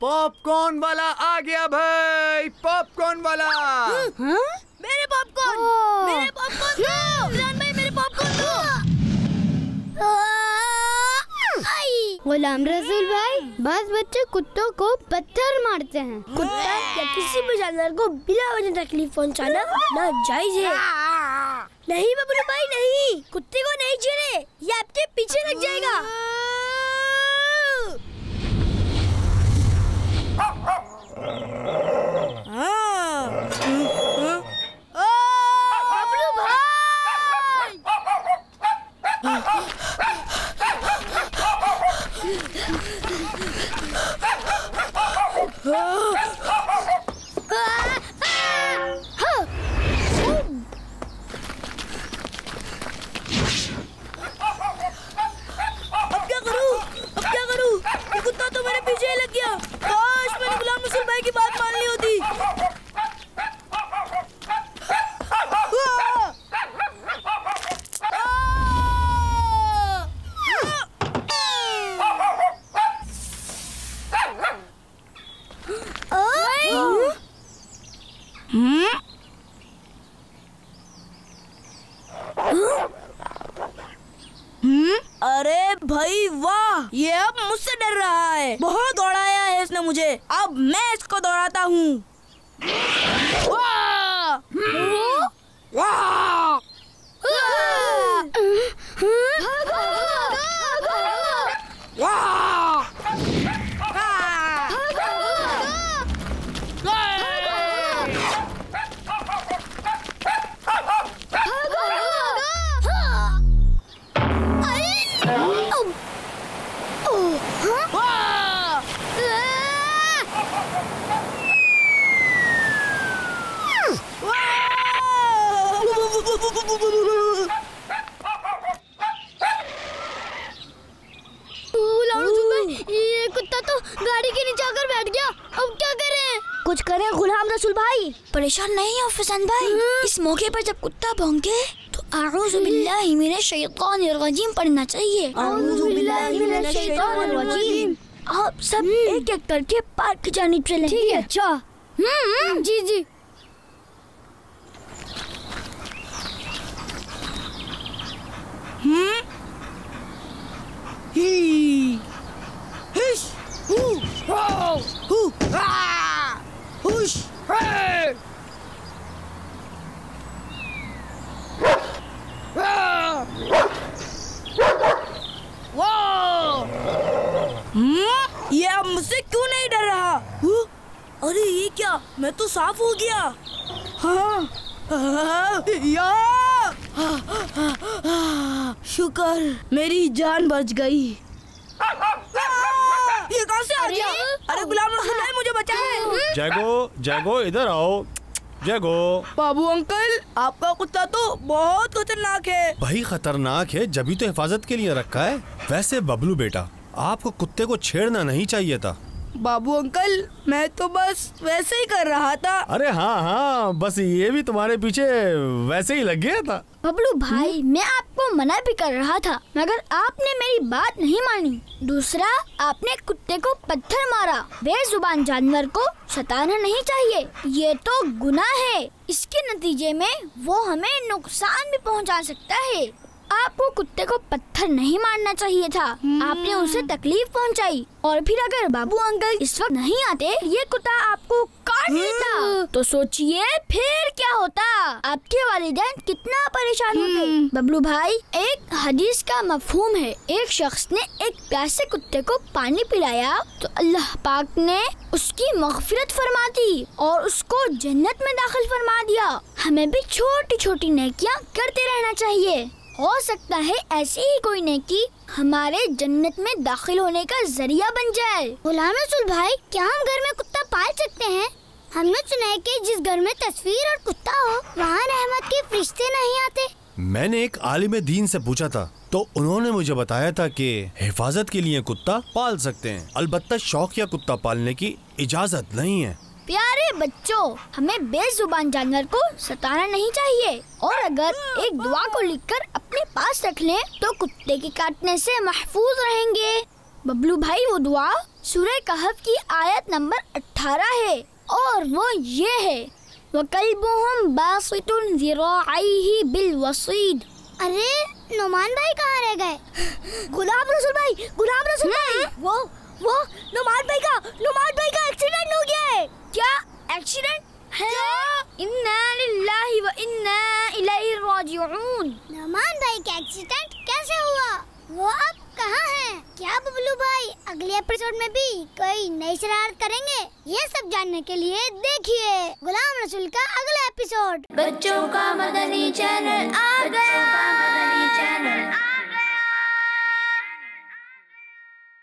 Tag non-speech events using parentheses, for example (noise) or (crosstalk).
Popcorn वाला आ गया भाई पॉपकॉर्न वाला। हाँ? मेरे पॉपकॉर्न मेरे पॉपकॉर्न दो। इमरान भाई मेरे पॉपकॉर्न दो। गुलाम रसूल भाई बस बच्चे कुत्तों को पत्थर मारते हैं। कुत्ता या किसी भी जानवर को बिना वजह तकलीफ़ पहुंचाना ना जायज़ है। नहीं बबलू भाई नहीं। कुत्ते को नहीं छेड़े ये आपके पीछे लग जाएगा। बबलू भाई अब क्या करूँ अब क्या करूँ ये कुत्ता तो मेरे पीछे ही लग गया काश मैंने गुलाम रसूल भाई की बात मान ली होती अरे भाई, वाह ये अब मुझसे डर रहा है बहुत दौड़ाया है इसने मुझे अब मैं इसको दौड़ाता हूँ वाह! वाह! वाह! वाह! गुलाम रसूल भाई ये कुत्ता तो गाड़ी के नीचे आकर बैठ गया अब क्या करें कुछ करें गुलाम रसूल भाई। परेशान नहीं हो फिसान भाई? इस मौके पर जब कुत्ता भौंके तो आऊज़ु बिल्लाहि मिनश शैतानिर रजीम पढ़ना चाहिए। आऊज़ु बिल्लाहि मिनश शैतानिर रजीम। आप सब एक एक करके पार्क की जानिब चलें ठीक है। अच्छा। हम्म जी जी। ही हिश हू हो हू आ हुश हे हम्म ये अब मुझसे क्यों नहीं डर रहा हू? अरे ये क्या? मैं तो साफ़ हो गया। हाँ हाँ, या। शुक्र मेरी जान बच गई। ये कहाँ से आ गया? अरे गुलाम रसूल भाई मुझे बचाए। जैगो जैगो इधर आओ। जैगो। बाबू अंकल आपका कुत्ता तो बहुत खतरनाक है। भाई खतरनाक है जभी तो हिफाजत के लिए रखा है। वैसे बबलू बेटा आपको कुत्ते को छेड़ना नहीं चाहिए था। बाबू अंकल मैं तो बस वैसे ही कर रहा था। अरे हाँ हाँ बस ये भी तुम्हारे पीछे वैसे ही लग गया था। बबलू भाई मैं आपको मना भी कर रहा था मगर आपने मेरी बात नहीं मानी। दूसरा आपने कुत्ते को पत्थर मारा। बेजुबान जानवर को सताना नहीं चाहिए। ये तो गुनाह है। इसके नतीजे में वो हमें नुकसान भी पहुँचा सकता है। आपको कुत्ते को पत्थर नहीं मारना चाहिए था। आपने उसे तकलीफ़ पहुंचाई। और फिर अगर बाबू अंकल इस वक्त नहीं आते ये कुत्ता आपको काट लेता तो सोचिए फिर क्या होता। आपके वालिदैन कितना परेशान होते। बबलू भाई एक हदीस का मफहूम है। एक शख्स ने एक प्यासे कुत्ते को पानी पिलाया तो अल्लाह पाक ने उसकी मगफिरत फरमा दी और उसको जन्नत में दाखिल फरमा दिया। हमें भी छोटी छोटी नेकियाँ करते रहना चाहिए। हो सकता है ऐसी ही कोई नेकी हमारे जन्नत में दाखिल होने का ज़रिया बन जाए। गुलाम रसूल भाई, क्या हम घर में कुत्ता पाल सकते हैं? हमने सुना है कि जिस घर में तस्वीर और कुत्ता हो, वहाँ रहमत के फरिश्ते नहीं आते। मैंने एक आलिम दीन से पूछा था तो उन्होंने मुझे बताया था कि हिफाजत के लिए कुत्ता पाल सकते हैं। अलबत्ता शौकिया कुत्ता पालने की इजाज़त नहीं है। प्यारे बच्चों हमें बेजुबान जानवर को सताना नहीं चाहिए। और अगर एक दुआ को लिखकर अपने पास रख लें तो कुत्ते के काटने से महफूज रहेंगे। बबलू भाई वो दुआ सूरह कहफ की आयत नंबर 18 है और वो ये है वकल्बुहुम बासितुन ज़िराइही बिल वसीद। अरे नुमान भाई कहाँ रह गए? (laughs) गुलाम रसूल भाई गुलाम रसूल भाई वो वो नुमान भाई का नुमान भाई का एक्सीडेंट हो गया है क्या एक्सीडेंट है इन्ना लिल्लाहि व इन्ना इलैहि राजिऊन नमान भाई का एक्सीडेंट कैसे हुआ? वो अब कहाँ हैं? क्या बबलू भाई अगले एपिसोड में भी कोई नई शरारत करेंगे? ये सब जानने के लिए देखिए गुलाम रसूल का अगला एपिसोड बच्चों का मदनी चैनल आ गया। मदनी चैनल